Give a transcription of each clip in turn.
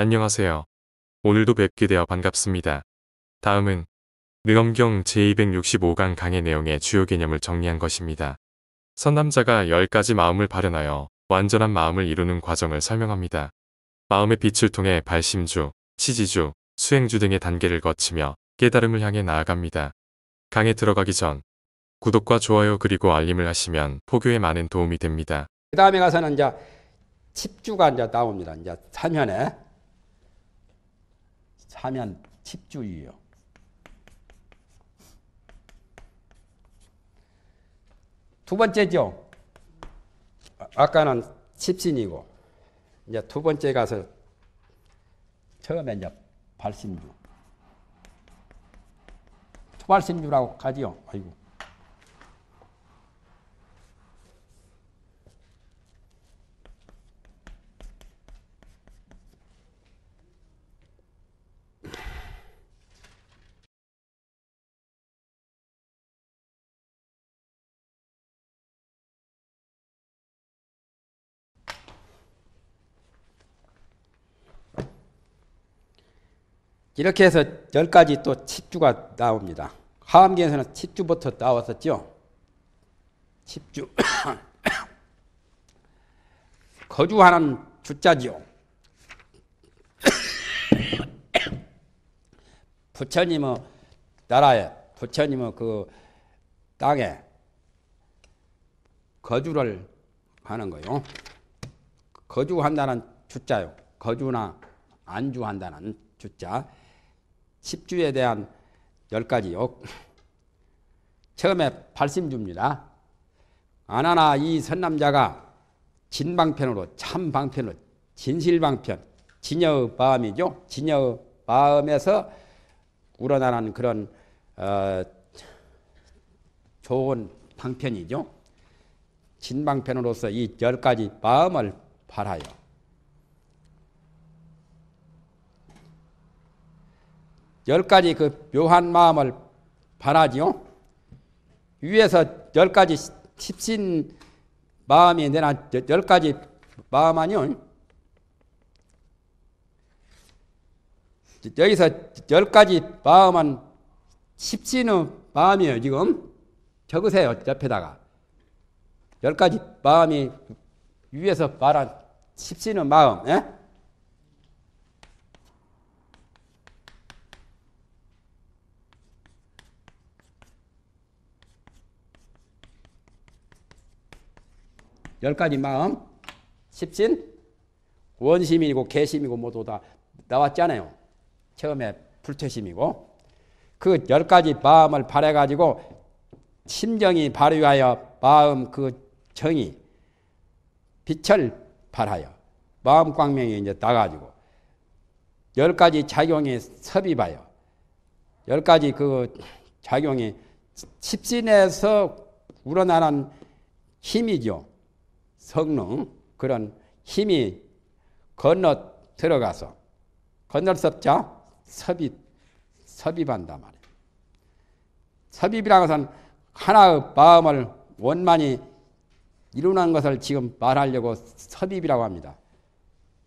안녕하세요. 오늘도 뵙게 되어 반갑습니다. 다음은 능엄경 제265강 강의 내용의 주요 개념을 정리한 것입니다. 선남자가 10가지 마음을 발현하여 완전한 마음을 이루는 과정을 설명합니다. 마음의 빛을 통해 발심주, 치지주, 수행주 등의 단계를 거치며 깨달음을 향해 나아갑니다. 강에 들어가기 전 구독과 좋아요 그리고 알림을 하시면 포교에 많은 도움이 됩니다. 그 다음에 가서는 이제 칩주가 이제 나옵니다. 이제 사면에 사면 칩주이요. 두 번째죠. 아- 아까는 칩신이고 이제 두 번째 가서 처음에 이제 발심주. 투발심주라고 가지요. 아이고. 이렇게 해서 열 가지 또 칩주가 나옵니다. 하암기에서는 칩주부터 나왔었죠. 칩주. 거주하는 주자지요. 부처님의 나라에, 부처님의 그 땅에 거주를 하는 거요. 거주한다는 주자요. 거주나 안주한다는 주자. 십주에 대한 열 가지요. 처음에 발심주입니다. 아나나 이 선남자가 진방편으로 참방편으로 진실방편 진여의 마음이죠. 진여의 마음에서 우러나는 그런 어, 좋은 방편이죠. 진방편으로서 이 열 가지 마음을 바라요. 열 가지 그 묘한 마음을 바라지요. 위에서 열 가지 십신 마음이 내나 열 가지 마음 아니요. 여기서 열 가지 마음은 십신의 마음이에요, 지금. 적으세요, 옆에다가. 열 가지 마음이 위에서 말한 십신의 마음, 예? 열 가지 마음, 십신, 원심이고 개심이고 모두 다 나왔잖아요. 처음에 불퇴심이고 그 열 가지 마음을 발해 가지고 심정이 발휘하여 마음 그 정이 빛을 발하여 마음 광명이 이제 나가지고 열 가지 작용이 섭입하여 열 가지 그 작용이 십신에서 우러나는 힘이죠. 성능 그런 힘이 건너 들어가서 건널 섭자 섭입 섭입한다 말이에요. 섭입이라는 것은 하나의 마음을 원만히 이루는 것을 지금 말하려고 섭입이라고 합니다.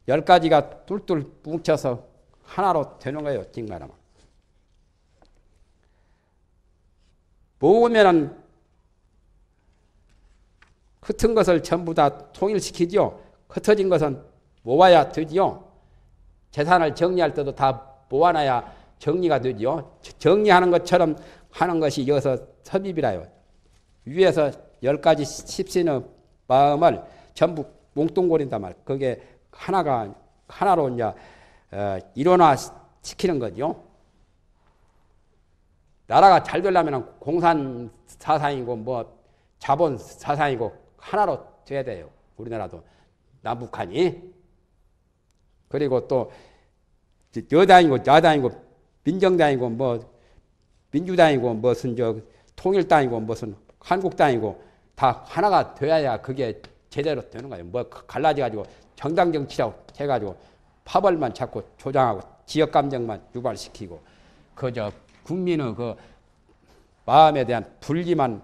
열 가지가 뚫뚫 뭉쳐서 하나로 되는 거예요. 즉 말하면. 모으면은 흩은 것을 전부 다 통일시키지요. 흩어진 것은 모아야 되지요. 재산을 정리할 때도 다 모아놔야 정리가 되지요. 정리하는 것처럼 하는 것이 여기서 섭입이라요. 위에서 열 가지 십신의 마음을 전부 몽뚱거린단 말. 그게 하나가 하나로 이제 어, 일원화 시키는 거죠. 나라가 잘 되려면 공산 사상이고 뭐 자본 사상이고 하나로 돼야 돼요. 우리나라도 남북한이 그리고 또 여당이고 야당이고 민정당이고 뭐 민주당이고 무슨 저 통일당이고 무슨 한국당이고 다 하나가 돼야 그게 제대로 되는 거예요. 뭐 갈라져 가지고 정당 정치라고 해 가지고 파벌만 자꾸 조장하고 지역 감정만 유발시키고 그 저 국민의 그 마음에 대한 분리만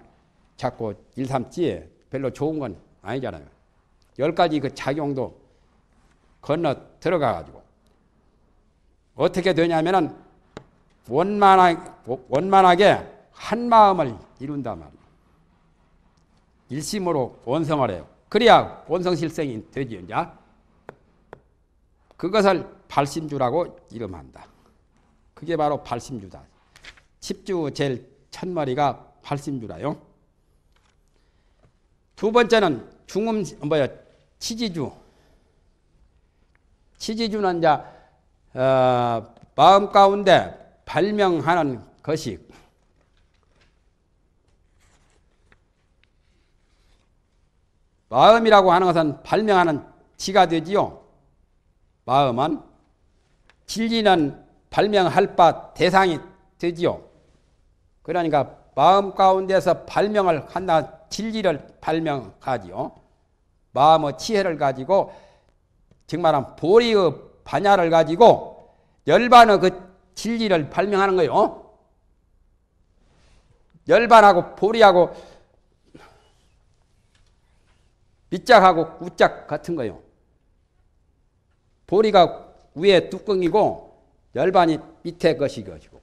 자꾸 일삼지 별로 좋은 건 아니잖아요. 열 가지 그 작용도 건너 들어가 가지고 어떻게 되냐면은 원만하게, 원만하게 한 마음을 이룬단 말이에요. 일심으로 원성을 해요. 그래야 원성실생이 되지요. 이제. 그것을 발심주라고 이름한다. 그게 바로 발심주다. 칩주 제일 첫머리가 발심주라요. 두 번째는 중음 뭐야 치지주. 치지주는 이제 어, 마음 가운데 발명하는 것이 마음이라고 하는 것은 발명하는 지가 되지요. 마음은 진리는 발명할 바 대상이 되지요. 그러니까 마음 가운데서 발명을 한다 진리를 발명하지요. 마음의 지혜를 가지고 정말한 보리의 반야를 가지고 열반의 그 진리를 발명하는 거요. 열반하고 보리하고 밑짝하고 우짝 같은 거요. 보리가 위에 뚜껑이고 열반이 밑에 것이 가지고.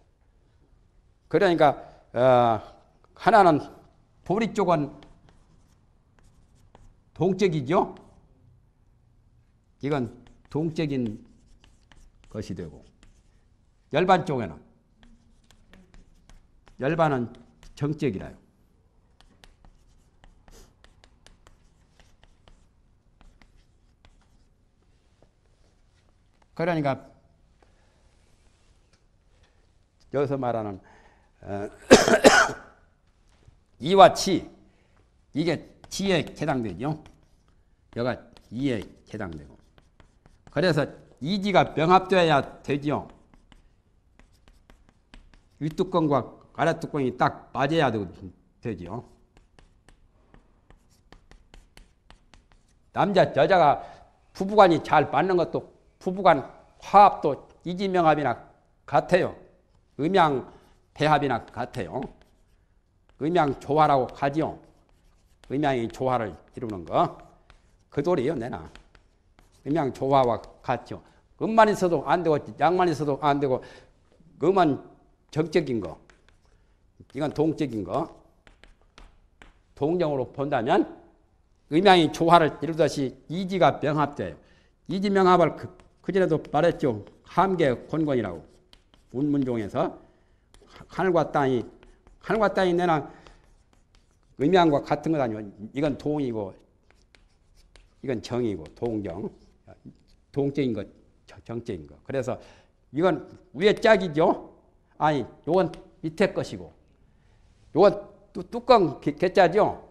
그러니까 어, 하나는 보리 쪽은 동적이죠. 이건 동적인 것이 되고 열반 쪽에는 열반은 정적이라요. 그러니까 여기서 말하는 어, 이와 치 이게 지에 해당되죠. 여가 이에 해당되고 그래서 이지가 명합되어야 되죠. 윗뚜껑과 아랫뚜껑이 딱 맞아야 되죠. 남자 여자가 부부간이 잘 맞는 것도 부부간 화합도 이지명합이나 같아요. 음양 배합이나 같아요. 음양 조화라고 하지요. 음양이 조화를 이루는 거. 그 도리요, 내나. 음양 조화와 같죠. 음만 있어도 안 되고, 양만 있어도 안 되고, 음은 정적인 거. 이건 동적인 거. 동정으로 본다면, 음양이 조화를 이루듯이 이지가 명합돼요. 이지 명합을 그, 그전에도 말했죠. 함계 권권이라고. 운문종에서. 하늘과 땅이, 하늘과 땅이 내나 의미함과 같은 것 아니고, 이건 동이고, 이건 정이고, 동정. 동적인 것, 정적인 것. 그래서 이건 위에 짝이죠? 아니, 요건 밑에 것이고, 요건 뚜껑 개짜죠?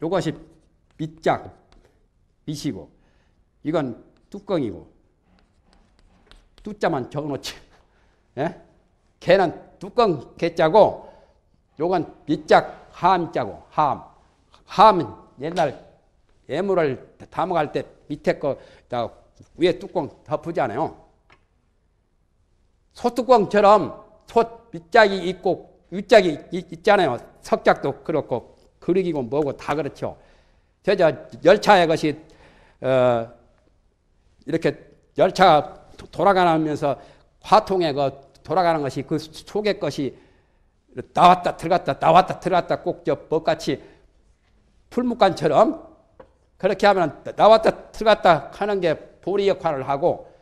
요것이 밑짝, 밑이고, 이건 뚜껑이고, 뚜자만 적어놓지. 예? 걔는 뚜껑 개짜고, 요건 밑짝, 함자고, 함. 함은 옛날 예물을 담아갈 때 밑에 거, 다 위에 뚜껑 덮으잖아요. 소뚜껑처럼 소 밑짝이 있고 윗짝이 있잖아요. 석작도 그렇고 그릇이고 뭐고 다 그렇죠. 저 열차의 것이 어 이렇게 열차가 돌아가면서 화통에 그 돌아가는 것이 그 속의 것이 나왔다 들어갔다 나왔다 들어갔다 꼭저 법같이 풀무관처럼 그렇게 하면 나왔다 들어갔다 하는 게 보리 역할을 하고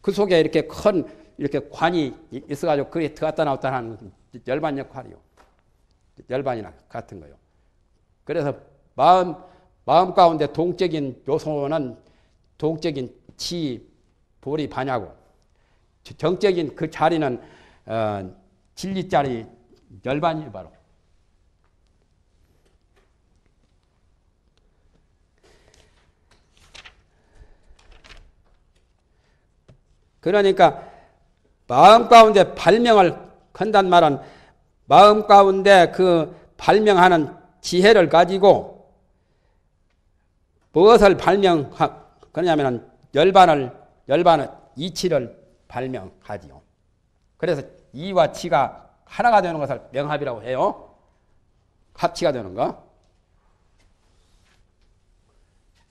그 속에 이렇게 큰 이렇게 관이 있어가지고 그게 들어갔다 나왔다 하는 열반 역할이요. 열반이나 같은 거요. 그래서 마음, 마음 가운데 동적인 요소는 동적인 치, 보리, 반야고 정적인 그 자리는 어, 진리 자리 열반이 바로. 그러니까 마음 가운데 발명을 한단 말은 마음 가운데 그 발명하는 지혜를 가지고 무엇을 발명하냐면 열반을 열반의 이치를 발명하지요. 그래서 이와 치가 하나가 되는 것을 명합이라고 해요. 합치가 되는 거.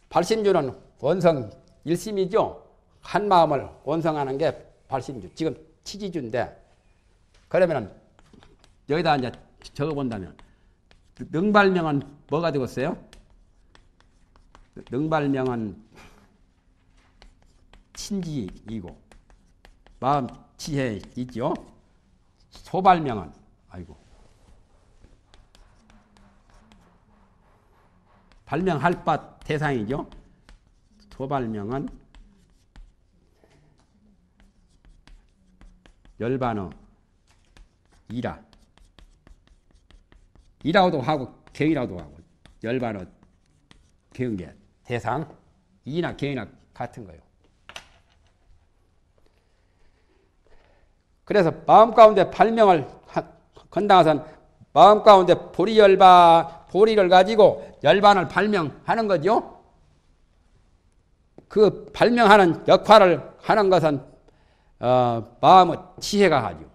발심주는 원성 일심이죠. 한 마음을 원성하는 게 발심주. 지금 치지주인데 그러면은 여기다 이제 적어본다면 능발명은 뭐가 되겠어요? 능발명은 친지이고 마음 지혜 있죠. 소발명은 아이고 발명할 바 대상이죠. 소발명은 열반어 이라 이라고도 하고 경이라고도 하고 열반어 경계 대상 이나 경이나 같은 거예요. 그래서 마음 가운데 발명을 건당해선 마음 가운데 보리 열바 보리를 가지고 열반을 발명하는 거죠. 그 발명하는 역할을 하는 것은 어, 마음의 지혜가 하죠.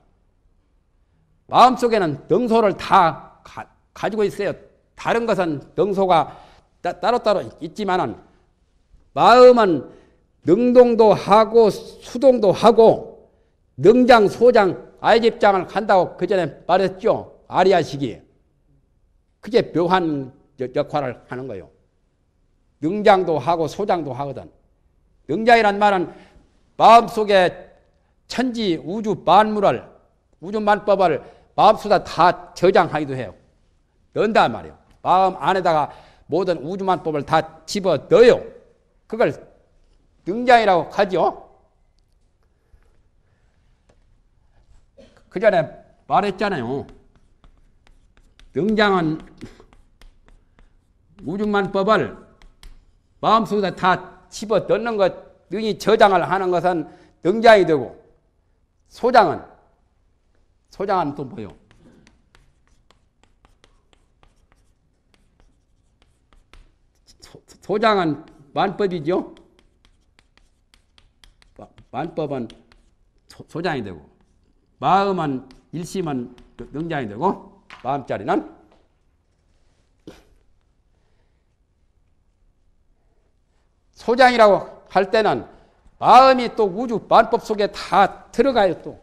마음 속에는 능소를 다 가, 지고 있어요. 다른 것은 능소가 따 로따로 있지만은 마음은 능동도 하고 수동도 하고 능장 소장 아이집장을 간다고 그 전에 말했죠. 아리아식이. 그게 묘한 역할을 하는 거예요. 능장도 하고 소장도 하거든. 능장이란 말은 마음속에 천지 우주 만물을 우주 만법을 마음속에 다 저장하기도 해요. 넣는다 말이에요. 마음 안에다가 모든 우주 만법을 다 집어 넣어요. 그걸 능장이라고 하죠. 그 전에 말했잖아요. 능장은 우주만법을 마음속에 다 집어 넣는 것, 능이 저장을 하는 것은 능장이 되고, 소장은, 소장은 또 뭐요? 소장은 만법이죠? 만법은 소장이 되고, 마음은 일심은 능장이 되고, 마음자리는 소장이라고 할 때는 마음이 또 우주 만법 속에 다 들어가요 또.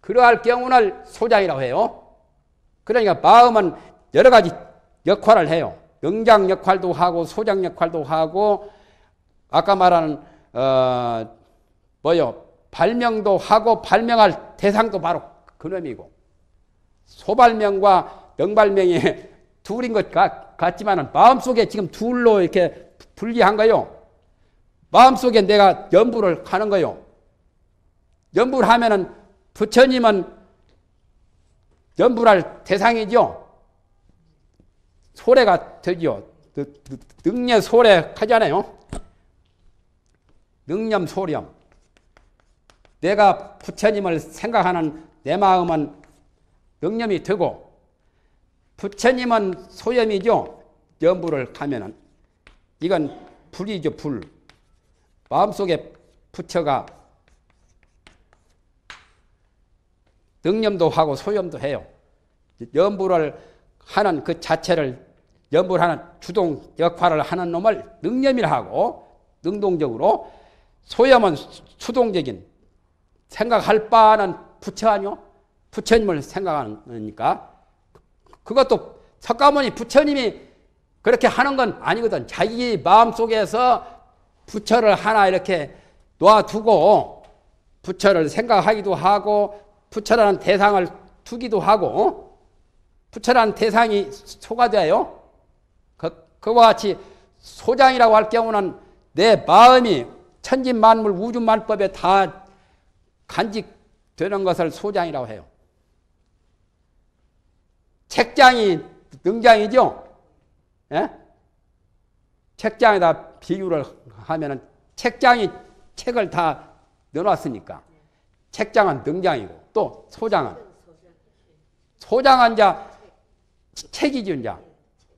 그러할 경우는 소장이라고 해요. 그러니까 마음은 여러 가지 역할을 해요. 능장 역할도 하고 소장 역할도 하고 아까 말하는 어 뭐요 발명도 하고 발명할 대상도 바로 그놈이고 소발명과 명발명이 둘인 것 같지만 마음속에 지금 둘로 이렇게 분리한 거요. 마음속에 내가 연부를 하는 거요. 연부를 하면은 부처님은 연부할 대상이죠. 소래가 되죠. 능력 소래 하잖아요. 능념 소렴. 내가 부처님을 생각하는 내 마음은 능념이 되고 부처님은 소염이죠. 연부를 하면은 이건 불이죠, 불. 마음속에 부처가 능념도 하고 소염도 해요. 연부를 하는 그 자체를 연부를 하는 주동 역할을 하는 놈을 능념이라 하고 능동적으로 소염은 수동적인 생각할 바는 부처 아니요? 부처님을 생각하니까 그것도 석가모니 부처님이 그렇게 하는 건 아니거든. 자기 마음속에서 부처를 하나 이렇게 놔두고 부처를 생각하기도 하고 부처라는 대상을 두기도 하고 부처라는 대상이 소가 돼요. 그, 그와 같이 소장이라고 할 경우는 내 마음이 천진만물 우주만법에 다 간직되는 것을 소장이라고 해요. 책장이 능장이죠. 예? 책장에다 비유를 하면은 책장이 책을 다 넣어놨으니까 책장은 능장이고 또 소장은 소장은 자 이제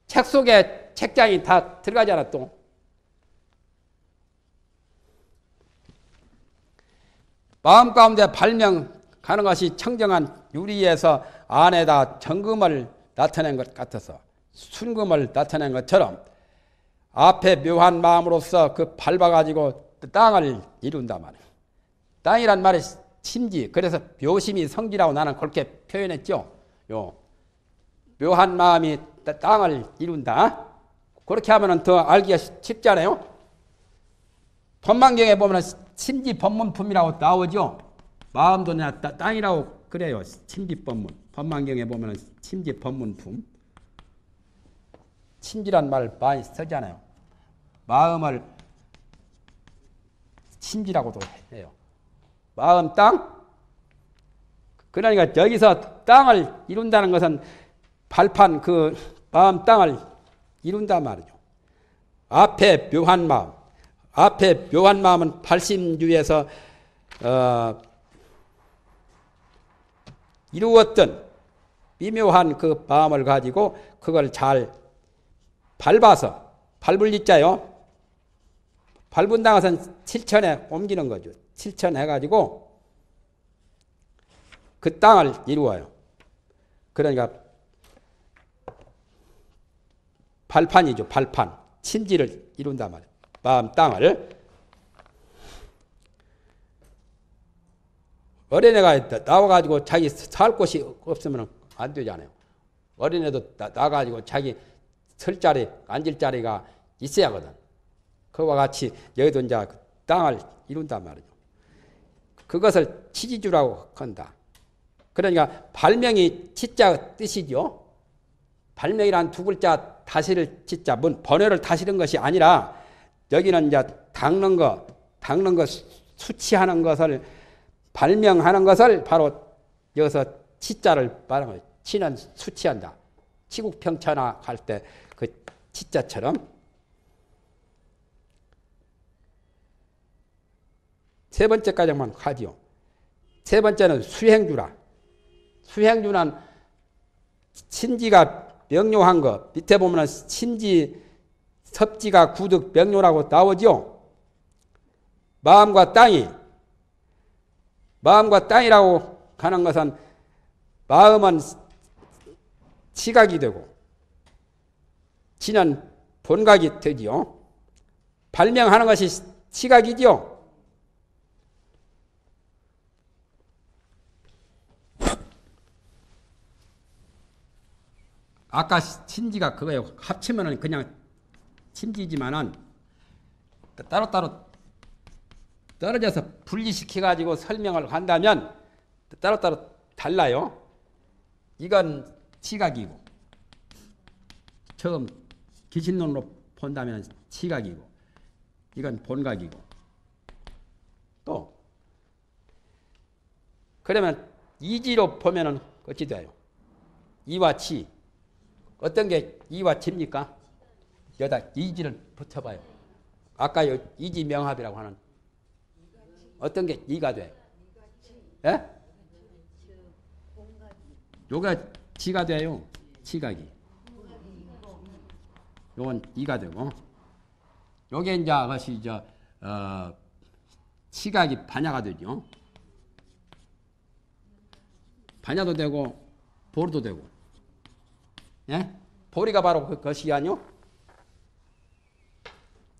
책 속에 책장이 다 들어가잖아 또 마음 가운데 발명하는 것이 청정한 유리에서 안에다 정금을 나타낸 것 같아서 순금을 나타낸 것처럼 앞에 묘한 마음으로서 그 밟아가지고 땅을 이룬단 말이에요. 땅이란 말이 심지 그래서 묘심이 성지라고 나는 그렇게 표현했죠. 요 묘한 마음이 땅을 이룬다. 그렇게 하면은 더 알기가 쉽잖아요. 법망경에 보면 심지 법문품이라고 나오죠. 마음도 나 땅이라고 그래요. 심지 법문. 법망경에 보면 심지 법문품. 심지란 말 많이 쓰잖아요. 마음을 심지라고도 해요. 마음 땅? 그러니까 여기서 땅을 이룬다는 것은 발판 그 마음 땅을 이룬단 말이죠. 앞에 묘한 마음, 앞에 묘한 마음은 발심주에서 어, 이루었던 미묘한 그 마음을 가지고 그걸 잘 밟아서 밟을 있자요. 밟은 당것은 칠천에 옮기는 거죠. 칠천 해가지고 그 땅을 이루어요. 그러니까 발판이죠. 발판. 침지를 이룬단 말이에요. 땅을. 어린애가 나와가지고 자기 살 곳이 없으면 안 되잖아요. 어린애도 나가지고 자기 설 자리, 앉을 자리가 있어야 하거든. 그와 같이 여기도 이제 그 땅을 이룬단 말이죠. 그것을 치지주라고 한다. 그러니까 발명이 치자 뜻이죠. 발명이란 두 글자 다시를 치자, 문 번외를 다시는 것이 아니라 여기는 이제 닦는 거, 닦는 것, 수치하는 것을 발명하는 것을 바로 여기서 치자를 말하는 거예요. 치는 수치한다. 치국평천하 할 때 그 치자처럼 세 번째까지만 가지요. 세 번째는 수행주라. 수행주는 신지가 명료한 거 밑에 보면 신지 섭지가 구득 명료라고 나오죠. 마음과 땅이 마음과 땅이라고 하는 것은 마음은 시각이 되고 지는 본각이 되지요. 발명하는 것이 시각이죠. 아까 신지가 그거예요. 합치면은 그냥 신지지만은 따로따로 떨어져서 분리시켜 가지고 설명을 한다면 따로따로 달라요. 이건 시각이고 처음 기신론으로 본다면 시각이고 이건 본각이고 또 그러면 이지로 보면은 어찌 돼요? 이와 치 어떤 게 이와 치입니까? 여다 이지를 붙여봐요. 아까 이지 명합이라고 하는 어떤 게 이가 돼? 예? 요가 지가 돼요. 지각이. 요건 이가 되고 요게 이제 것이 저 어, 시각이 반야가 되죠. 반야도 되고 보르도 되고. 예? 보리가 바로 그 것이 아니요?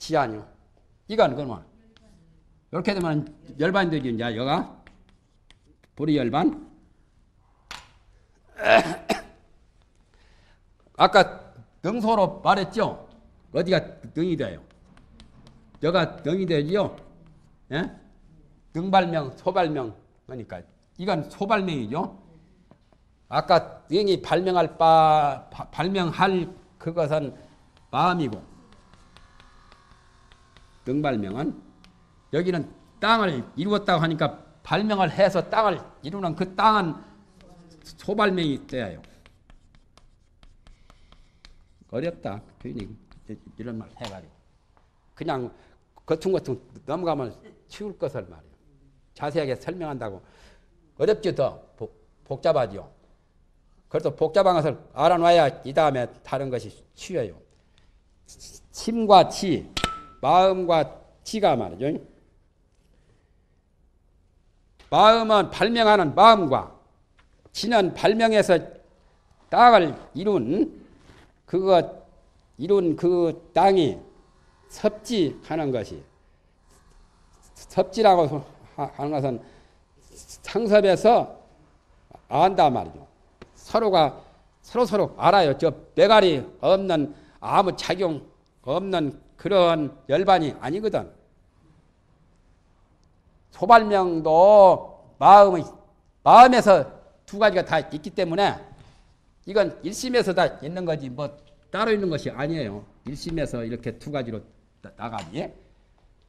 지 아니요? 이건 그러면 이렇게 되면 되죠. 이제 여가 보리 열반. 아까 능소로 말했죠. 어디가 능이 돼요? 여가 능이 되지요. 예? 능발명, 소발명 그러니까 이건 소발명이죠. 아까 능이 발명할 바 바, 발명할 그것은 마음이고 능발명은 여기는 땅을 이루었다고 하니까 발명을 해서 땅을 이루는 그 땅은 소발명이 돼요. 어렵다. 괜히 이런 말 해가지고. 그냥 거퉁거퉁 넘어가면 치울 것을 말이에요. 자세하게 설명한다고. 어렵지 더 복잡하죠. 그래도 복잡한 것을 알아놔야 이 다음에 다른 것이 쉬워요. 침과 치, 마음과 치가 말이죠. 마음은 발명하는 마음과 치는 발명해서 땅을 이룬 그거 이룬 그 땅이 섭지하는 것이 섭지라고 하- 하는 것은 상섭에서 안다 말이죠. 서로가 서로 서로 알아요. 저 매갈이 없는 아무 작용 없는 그런 열반이 아니거든. 소발명도 마음의 마음에서 두 가지가 다 있기 때문에 이건 일심에서 다 있는 거지 뭐 따로 있는 것이 아니에요. 일심에서 이렇게 두 가지로 나- 나가니.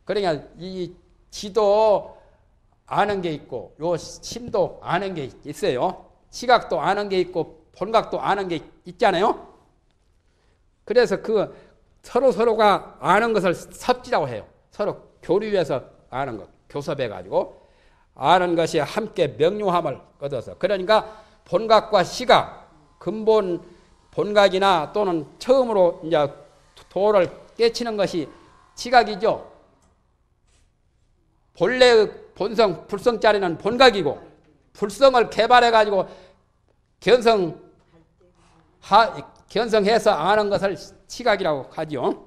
그러니까 이 지도 아는 게 있고 요 심도 아는 게 있어요. 시각도 아는 게 있고 본각도 아는 게 있잖아요. 그래서 그 서로 서로가 아는 것을 섭지라고 해요. 서로 교류해서 아는 것, 교섭해 가지고 아는 것이 함께 명료함을 얻어서 그러니까 본각과 시각, 근본 본각이나 또는 처음으로 이제 도를 깨치는 것이 시각이죠. 본래의 본성, 불성짜리는 본각이고 불성을 개발해 가지고 견성 하, 견성해서 아는 것을 시각이라고 하죠.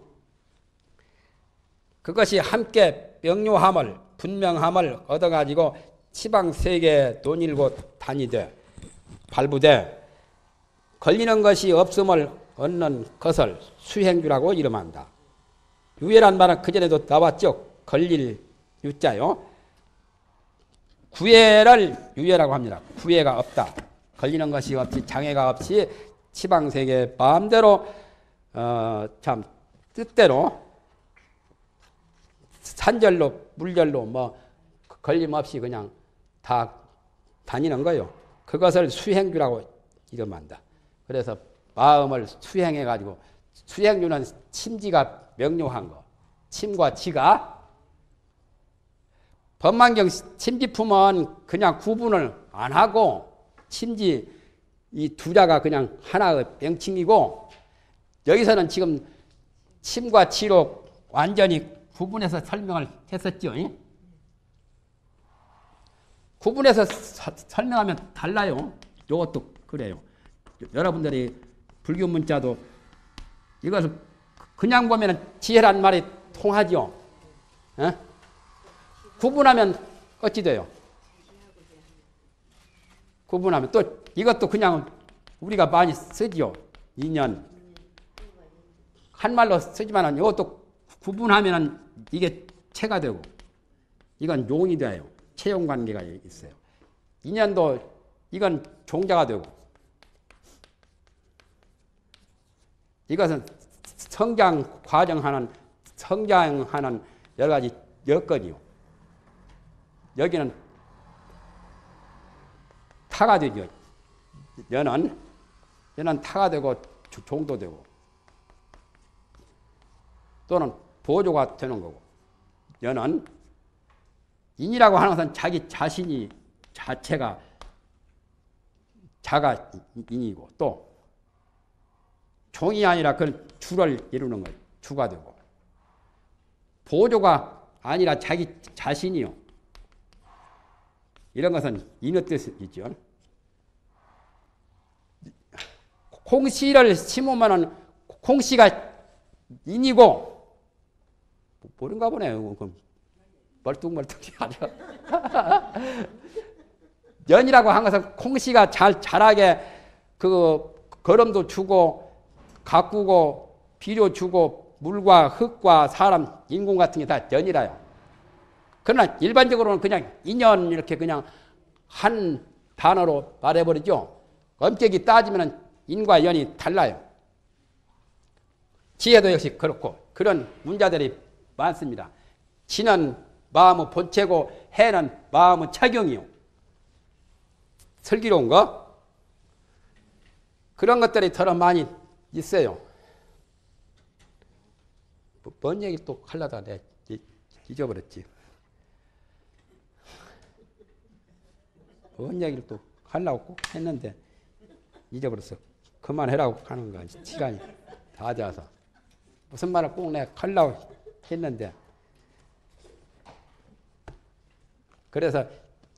그것이 함께 명료함을 분명함을 얻어가지고 지방 세계 논일고 다니되 발부되 걸리는 것이 없음을 얻는 것을 수행주라고 이름한다. 유예란 말은 그 전에도 나왔죠. 걸릴 유자요. 구애를 유예라고 합니다. 구애가 없다. 걸리는 것이 없이 장애가 없이 지방 세계 마음대로 어, 참 뜻대로 산절로 물절로 뭐 걸림없이 그냥 다 다니는 거요. 그것을 수행주라고 이름한다. 그래서 마음을 수행해 가지고 수행주는 침지가 명료한 거. 침과 지가 법만경 침지품은 그냥 구분을 안 하고 침지 이 두 자가 그냥 하나의 명칭이고 여기서는 지금 침과 지로 완전히 구분해서 설명을 했었죠. 잉? 구분해서 서- 설명하면 달라요. 이것도 그래요. 여러분들이 불교 문자도 이것을 그냥 보면 지혜란 말이 통하죠. 어? 구분하면 어찌 돼요? 구분하면 또 이것도 그냥 우리가 많이 쓰지요. 인연 한 말로 쓰지만은 이것도 구분하면은 이게 체가 되고 이건 용이 돼요. 채용 관계가 있어요. 인연도 이건 종자가 되고 이것은 성장 과정하는 성장하는 여러 가지 여건이요. 여기는 타가 되죠. 연은 연은 타가 되고 조- 종도 되고 또는 보조가 되는 거고 연은 인이라고 하는 것은 자기 자신이 자체가 자가 인이고 또 종이 아니라 그 주를 이루는 거예요. 주가 되고 보조가 아니라 자기 자신이요. 이런 것은 인의 뜻이죠. 콩씨를 심으면은 콩씨가 인이고 모른가 보네요. 그 멀뚱멀뚱이 아니라 연이라고 한 것은 콩씨가 잘 자라게 그 걸음도 주고 가꾸고 비료 주고 물과 흙과 사람 인공 같은 게 다 연이라요. 그러나 일반적으로는 그냥 인연 이렇게 그냥 한 단어로 말해버리죠. 엄격히 따지면 인과 연이 달라요. 지혜도 역시 그렇고 그런 문자들이 많습니다. 지는 마음의 본체고 해는 마음의 착용이요. 슬기로운 거 그런 것들이 더러 많이 있어요. 뭐, 뭔 얘기 또 하려다 내가 이- 잊어버렸지. 뭔 얘기를 또 하려고 꼭 했는데 잊어버렸어. 그만해라고 하는 거야. 시간이 다 돼서. 무슨 말을 꼭 내가 하려고 했는데. 그래서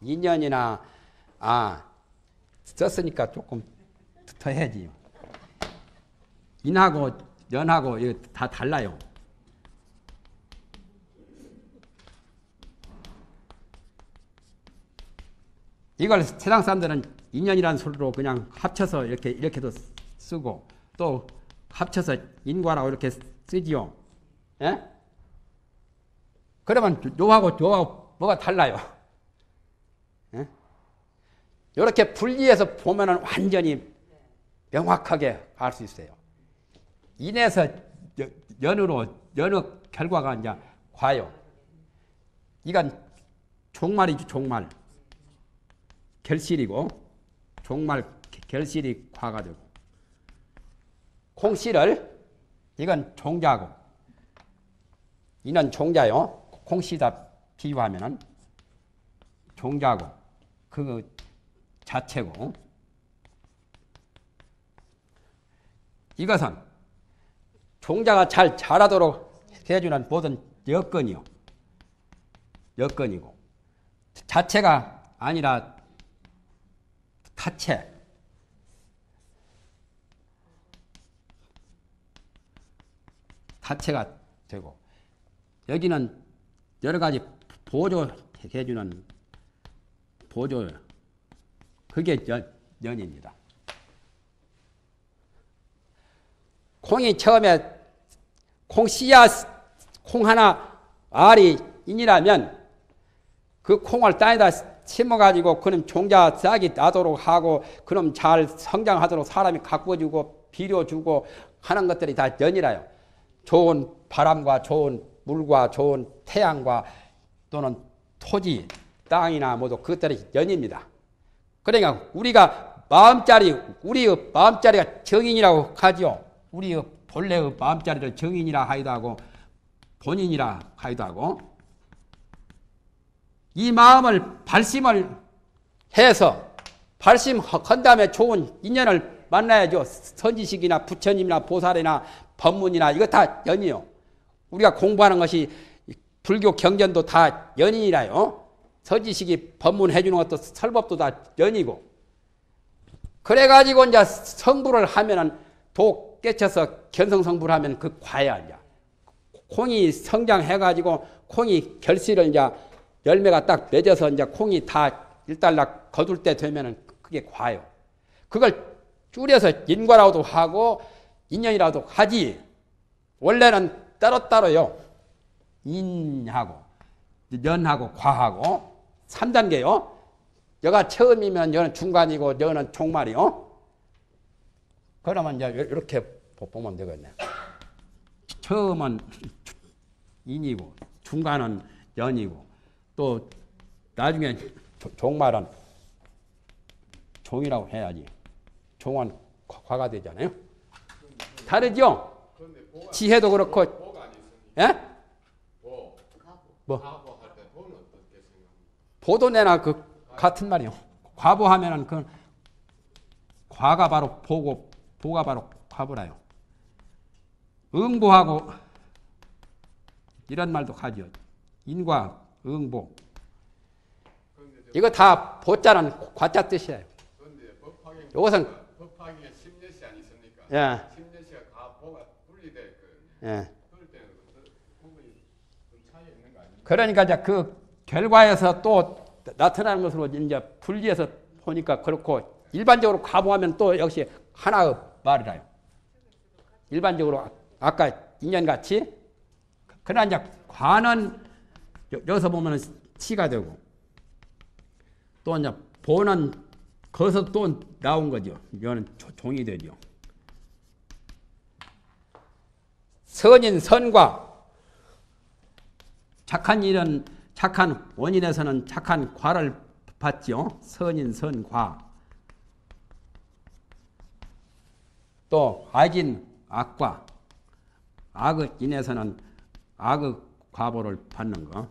인연이나, 아, 썼으니까 조금 더 해야지. 인하고 연하고 다 달라요. 이걸 세상 사람들은 인연이라는 소리로 그냥 합쳐서 이렇게 이렇게도 쓰고 또 합쳐서 인과라고 이렇게 쓰지요. 예? 그러면 요하고 요하고 뭐가 달라요? 예? 이렇게 분리해서 보면은 완전히 명확하게 알 수 있어요. 인에서 여- 연으로 연의 결과가 이제 과요. 이건 종말이지 종말. 결실이고 종말 결실이 과가 되고 콩씨를 이건 종자고. 이는 종자요. 콩씨다 비유하면은 종자고. 그 자체고. 이것은 종자가 잘 자라도록 해주는 모든 여건이요. 여건이고. 자체가 아니라 타체 타체가 되고 여기는 여러 가지 보조해주는 보조 그게 연, 연입니다. 콩이 처음에 콩 씨앗 콩 하나 알이 인이라면 그 콩을 땅에다 심어가지고 그놈 종자 싹이 나도록 하고 그놈 잘 성장하도록 사람이 가꿔주고 비료 주고 하는 것들이 다 연이라요. 좋은 바람과 좋은 물과 좋은 태양과 또는 토지, 땅이나 모두 그것들이 연입니다. 그러니까 우리가 마음자리, 우리의 마음자리가 정인이라고 하지요. 우리의 본래의 마음자리를 정인이라 하기도 하고 본인이라 하기도 하고 이 마음을 발심을 해서 발심한 다음에 좋은 인연을 만나야죠. 선지식이나 부처님이나 보살이나 법문이나 이거 다 연이요. 우리가 공부하는 것이 불교 경전도 다 연이라요. 선지식이 법문해 주는 것도 설법도 다 연이고. 그래가지고 이제 성불을 하면은 독 깨쳐서 견성성불 하면 그 과야 이제. 콩이 성장해가지고 콩이 결실을 이제 열매가 딱 맺어서 이제 콩이 다 일단락 거둘 때 되면은 그게 과요. 그걸 줄여서 인과라고도 하고 인연이라도 하지. 원래는 따로따로요. 인하고 연하고 과하고 3단계요. 여가 처음이면 여는 중간이고 여는 종말이요. 그러면 이제 이렇게 보면 되겠네. 처음은 인이고 중간은 연이고 또 나중에 조- 종말은 종이라고 해야지. 종은 과가 되잖아요. 다르죠? 지혜도 그렇고, 예? 뭐? 보도 내나 그 같은 말이요. 과보하면은 그 과가 바로 보고 보가 바로 과보라요. 응보하고 이런 말도 하죠. 인과 응보. 이거 다 보자는 과자 뜻이에요. 이것은 법화경에 10년씩 안 있습니까? 예, 10년씩 가보가 분리될 그 예. 그러니까 이제 그 결과에서 또 나타나는 것으로 이제 분리해서 보니까 그렇고 일반적으로 과보하면 또 역시 하나의 말이라요. 일반적으로 아- 아까 인연같이 그러나 이제 여- 여기서 보면 시가 되고 또 이제 보는 거기서 또 나온 거죠. 이거는 조- 종이 되죠. 선인 선과 착한 일은 착한 원인에서는 착한 과를 받죠. 선인 선과. 또 악인 악과 악의 인에서는 악의 과보를 받는 거.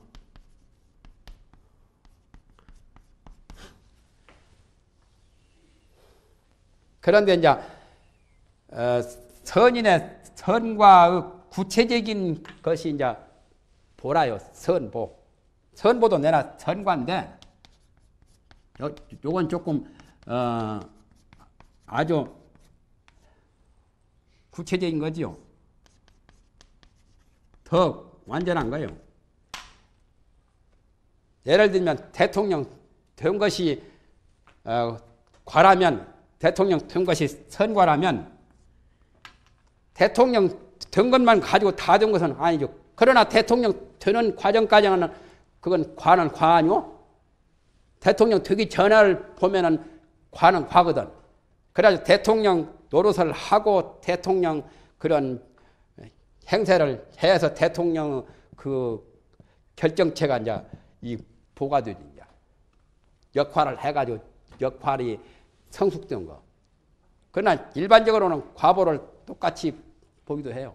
그런데 이제 어, 선인의 선과의 구체적인 것이 이제 보라요. 선보. 선보도 내나 선과인데 요, 요건 조금 어, 아주 구체적인 거지요. 더 완전한 거예요. 예를 들면 대통령 된 것이 어, 과라면 대통령 된 것이 선과라면 대통령 된 것만 가지고 다 된 것은 아니죠. 그러나 대통령 되는 과정까지는 그건 과는 과 아니오? 대통령 되기 전을 보면은 과는 과거든. 그래서 대통령 노릇을 하고 대통령 그런 행세를 해서 대통령 그 결정체가 이제 이 보가 되지 이제 역할을 해가지고 역할이 성숙된 거. 그러나 일반적으로는 과보를 똑같이 보기도 해요.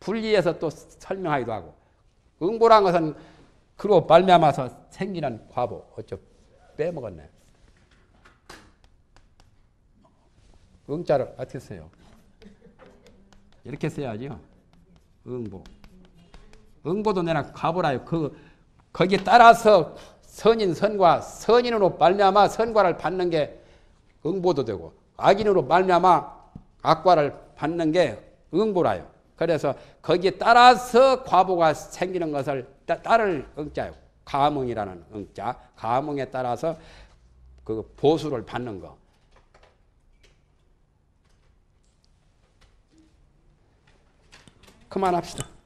분리해서 또 설명하기도 하고. 응보란 것은 그로 말미암아서 생기는 과보. 어쩌 빼먹었네. 응자를 어떻게 써요? 이렇게 써야지요. 응보. 응보도 내나 과보라요. 그 거기에 따라서 선인 선과 선인으로 말미암아 선과를 받는 게 응보도 되고 악인으로 말미암아 악과를 받는 게 응보라요. 그래서 거기에 따라서 과보가 생기는 것을 따, 따를 응자요. 가몽이라는 응자. 가몽에 따라서 그 보수를 받는 거. 그만합시다.